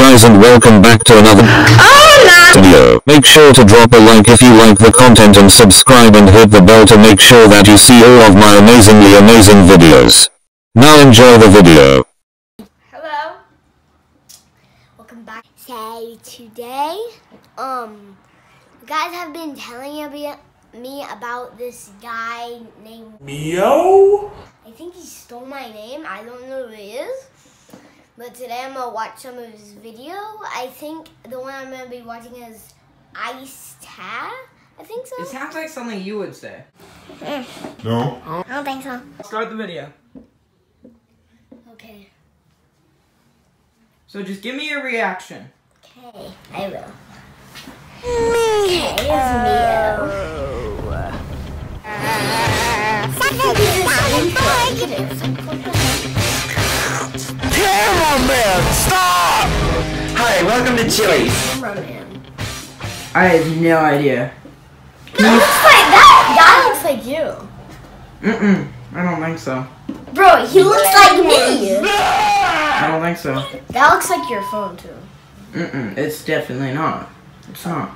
guys and welcome back to another video. Make sure to drop a like if you like the content and subscribe and hit the bell to make sure that you see all of my amazingly amazing videos. Now enjoy the video. Hello. Welcome back. So today, um, you guys have been telling me- me about this guy named Mio? I think he stole my name. I don't know who he is. But today I'm gonna watch some of his video. I think the one I'm gonna be watching is Ice Tab. I think so. It sounds like something you would say. Eh. No. I don't think so. Start the video. Okay. So just give me your reaction. Okay, I will. Okay, it's Mio. Cameraman, stop! Hi, welcome to Chili's. Cameraman. I have no idea. He looks like that guy looks like you. Mm-mm. I don't think so. Bro, he looks like me. Ah! I don't think so. That looks like your phone too. Mm-mm. It's definitely not. It's not.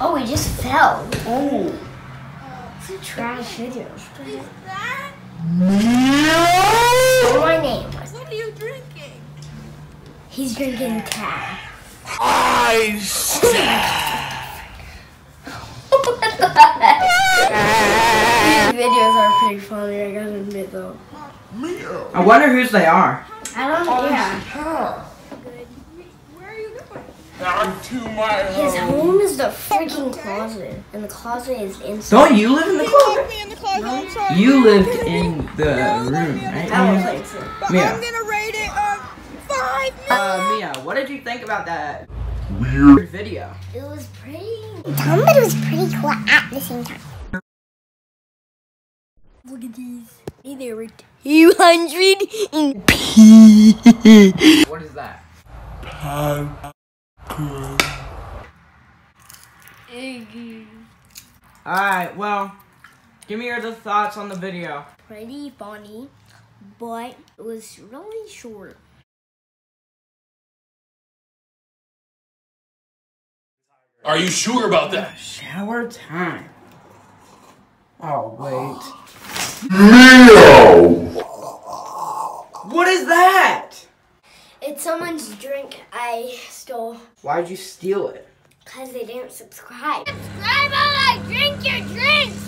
Oh, he just fell. Oh. It's a trash video. What's my name? What are you drinking? He's drinking tab. Ice! These videos are pretty funny, I gotta admit though. I wonder whose they are. I don't yeah. Where are you going? Down to my His home. home is the freaking closet. And the closet is inside. Don't you live in the closet? me in the closet. I'm sorry. You lived in the room, right? I don't Mia? think so. But Mia. I'm gonna rate it uh, five. Uh, Mia, what did you think about that weird video? It was pretty. Tell me it was pretty cool at the same time. Look at these. Hey, they were 200 and What is that? Alright, well, give me your thoughts on the video. pretty funny, but it was really short. Are you sure about that? Shower time. Oh, wait. What is that? It's someone's drink I stole Why'd you steal it? Because they didn't subscribe. Subscribe while I drink your drinks.